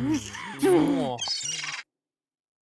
Nossa.